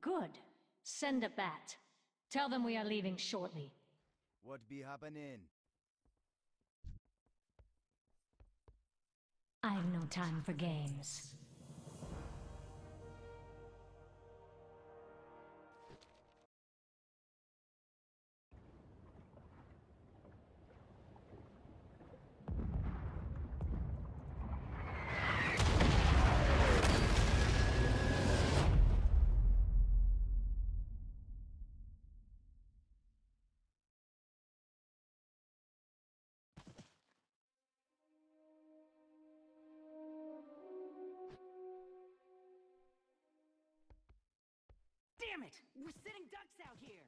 Good. Send a bat. Tell them we are leaving shortly. What be happening? I've no time for games. Damn it! We're sitting ducks out here!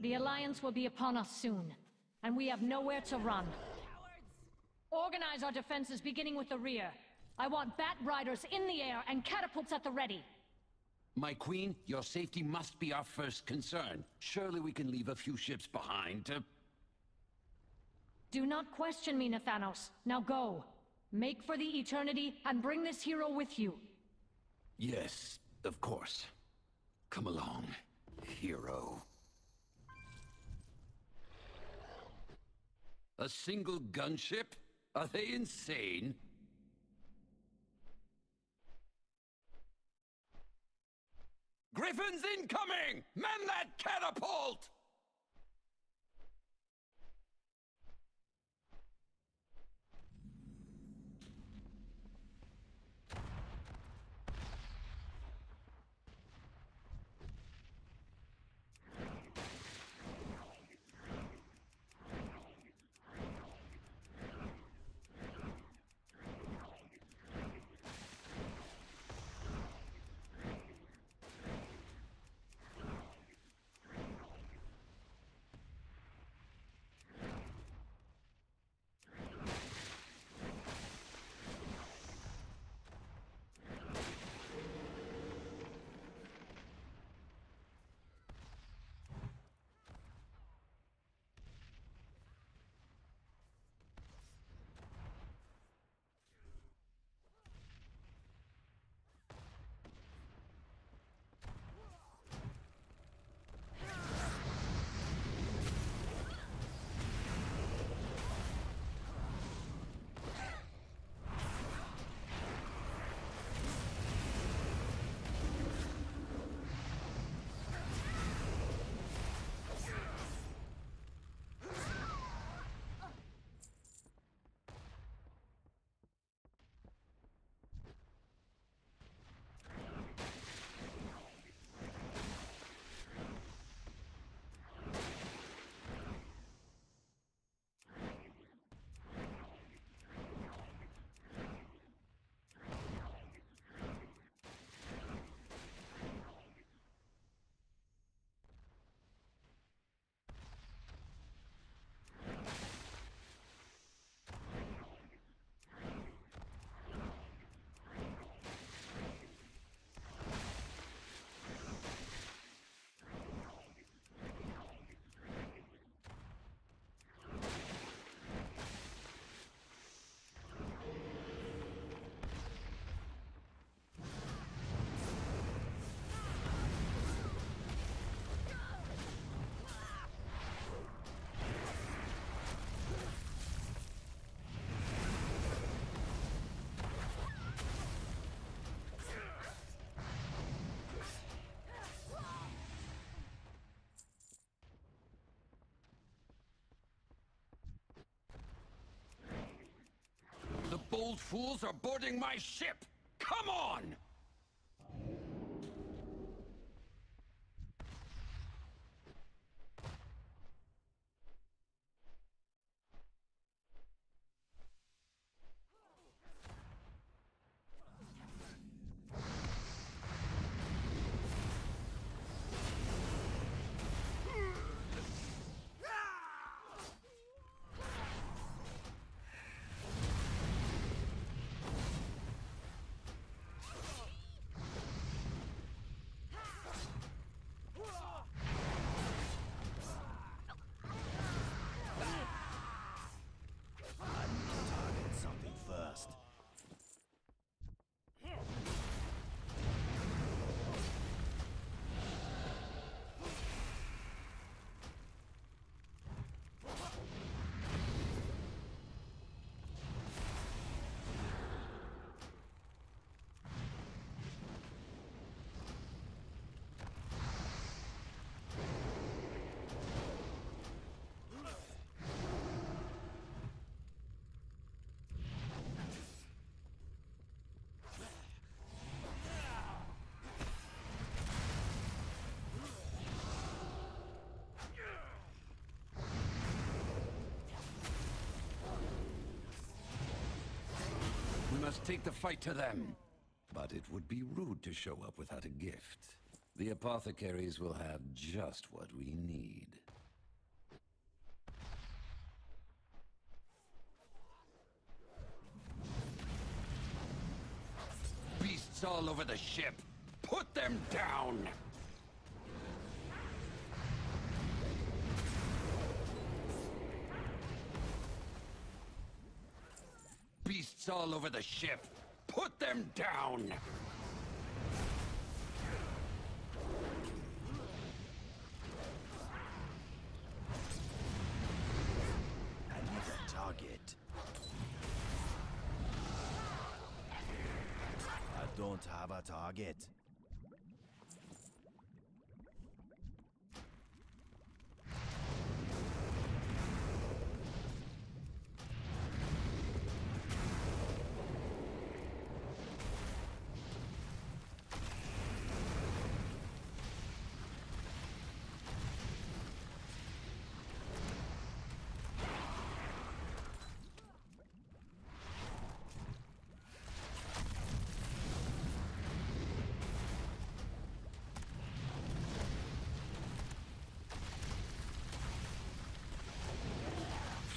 The Alliance will be upon us soon, and we have nowhere to run. Cowards! Organize our defenses beginning with the rear. I want bat riders in the air and catapults at the ready. My queen, your safety must be our first concern. Surely we can leave a few ships behind to... Do not question me, Nathanos. Now go. Make for the Eternity and bring this hero with you. Yes, of course. Come along, hero. A single gunship? Are they insane? Griffins incoming! Man that catapult! Bold fools are boarding my ship! Come on! Take the fight to them. But it would be rude to show up without a gift. The apothecaries will have just what we need. Beasts all over the ship! Put them down! Beasts all over the ship! Put them down! Target. I don't have a target.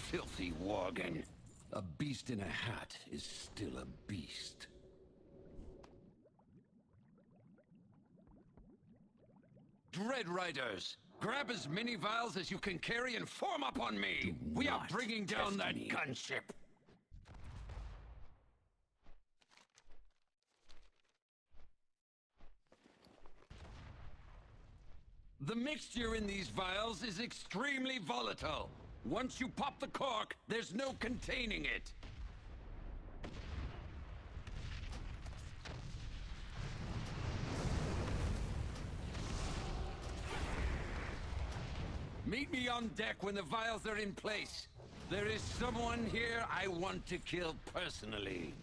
Filthy Worgen. A beast in a hat is still a beast. Dread Riders! Grab as many vials as you can carry and form up on me! we are bringing down that me. gunship! The mixture in these vials is extremely volatile. Once you pop the cork, there's no containing it. Meet me on deck when the vials are in place. There is someone here I want to kill personally.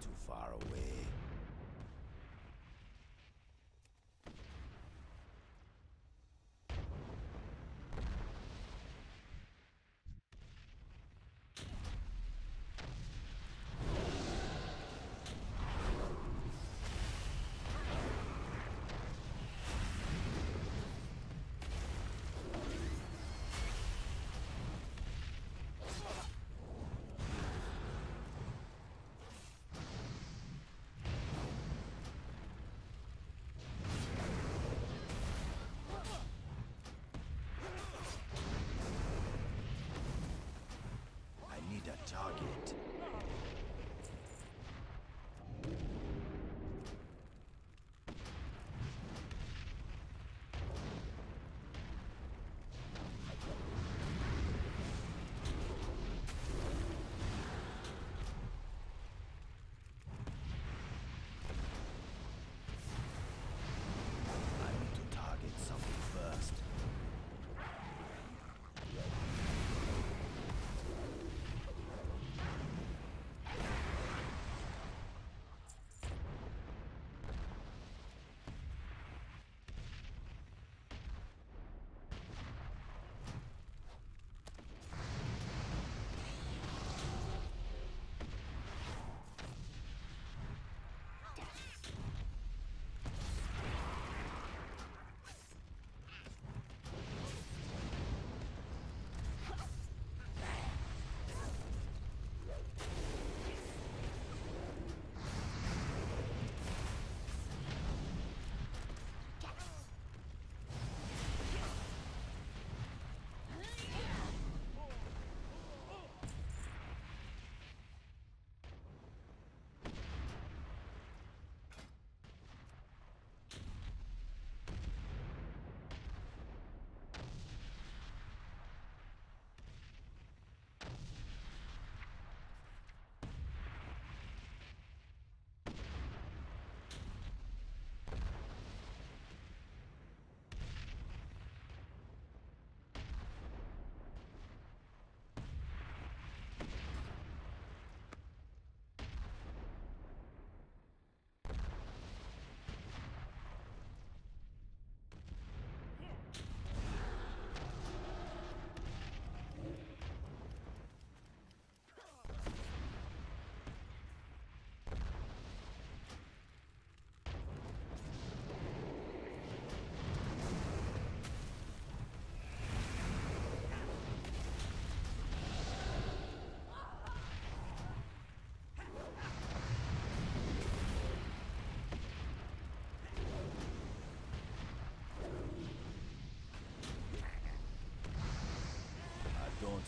Too far away.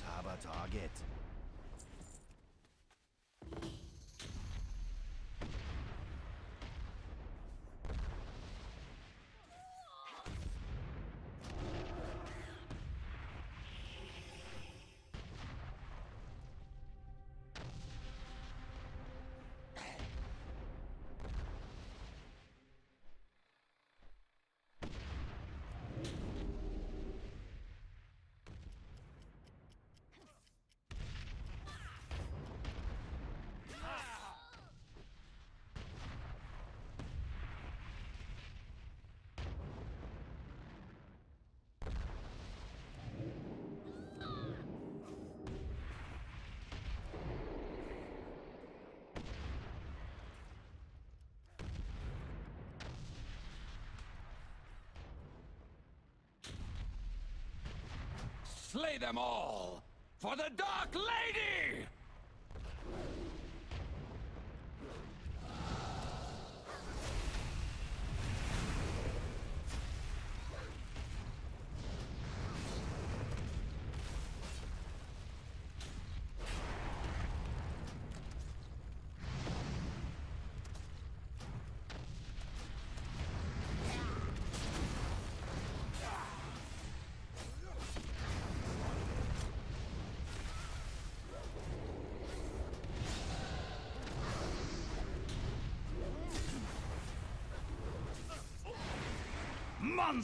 Have a Target. Slay them all! For the Dark Lady!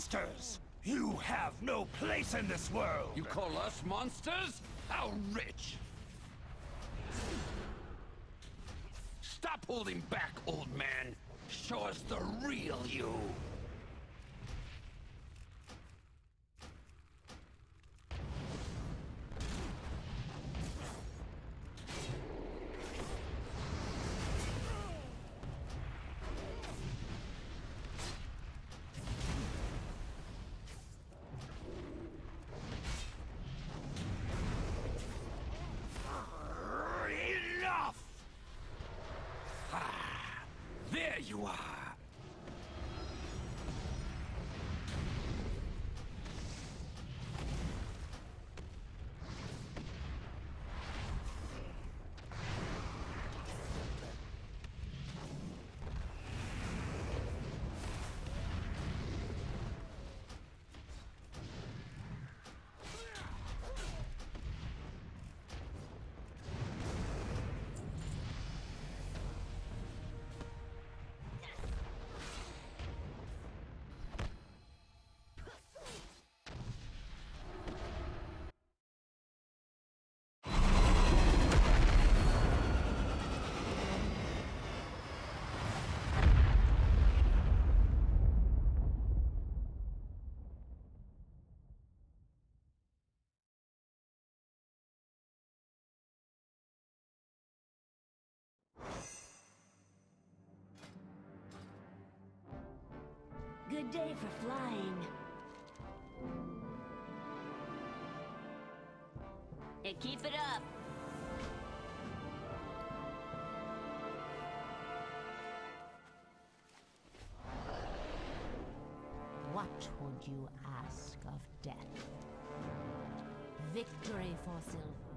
Monsters! You have no place in this world! You call us monsters? How rich! Stop holding back, old man! Show us the real you! Good day for flying. Hey, keep it up. What would you ask of death? Victory for Silver.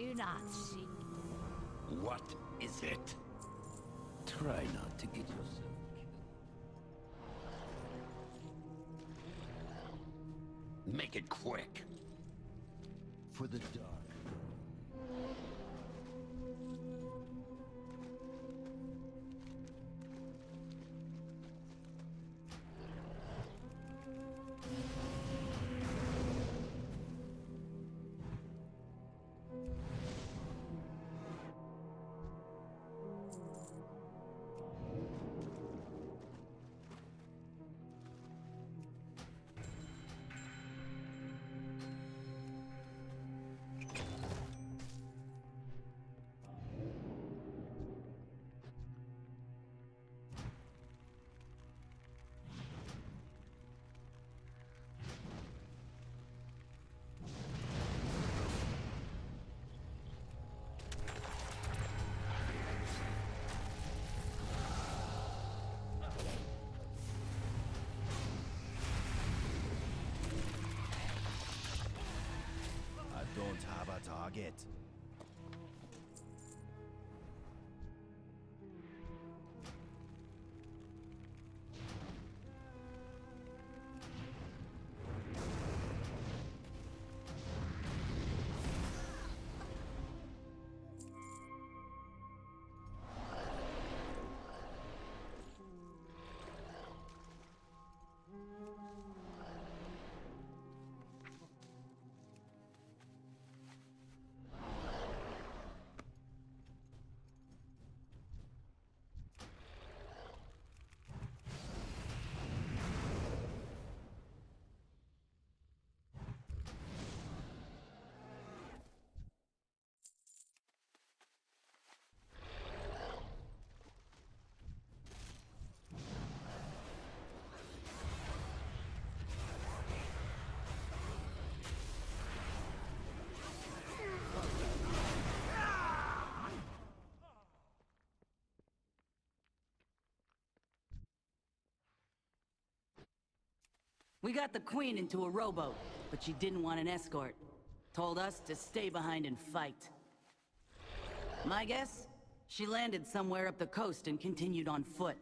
Do not seek. What is it? Try not to get yourself Make it quick. Target. We got the queen into a rowboat, but she didn't want an escort. Told us to stay behind and fight. My guess? She landed somewhere up the coast and continued on foot.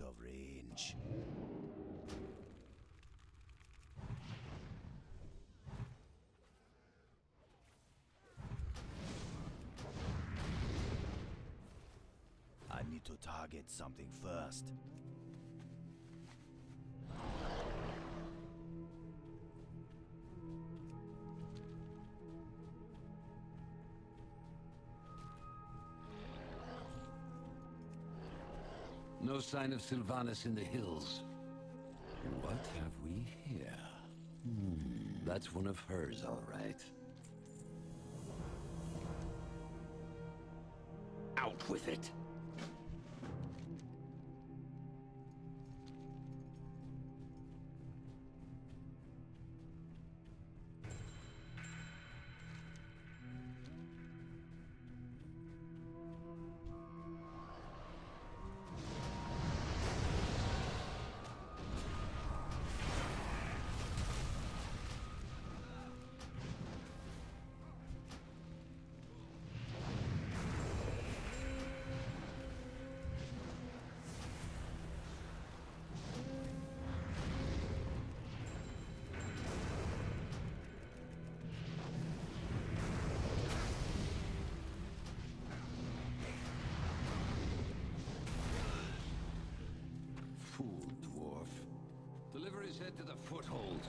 Out of range. I need to target something first. No sign of Sylvanas in the hills. What have we here? Hmm, that's one of hers, all right. Out with it. Deliver his head to the foothold.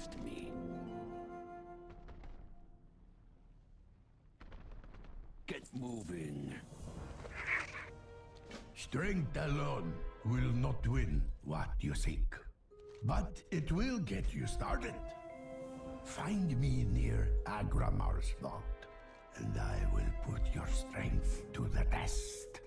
Test me. Get moving. Strength alone will not win what you seek. But it will get you started. Find me near Aggramar's vault, and I will put your strength to the test.